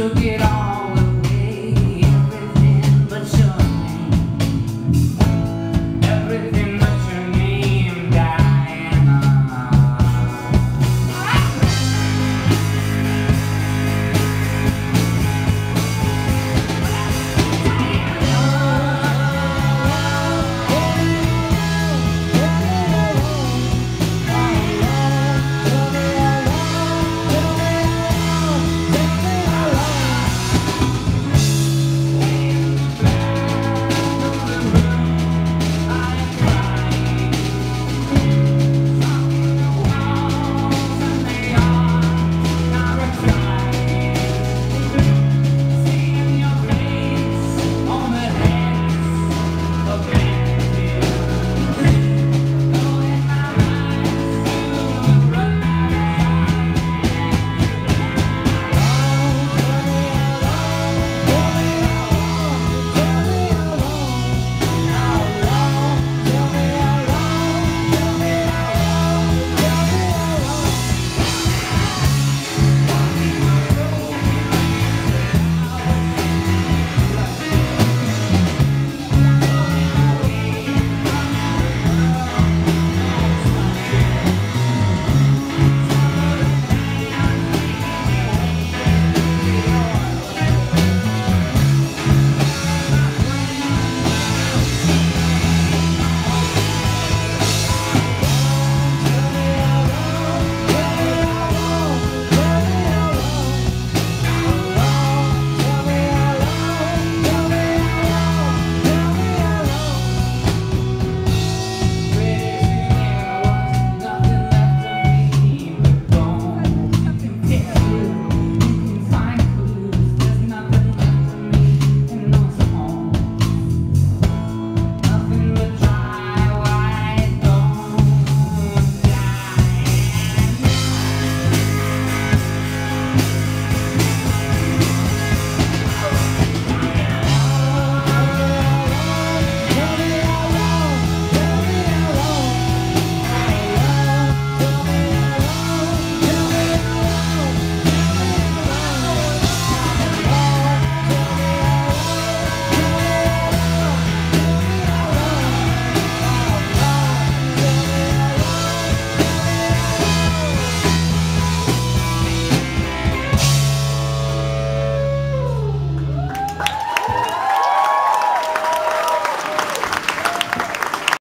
took it.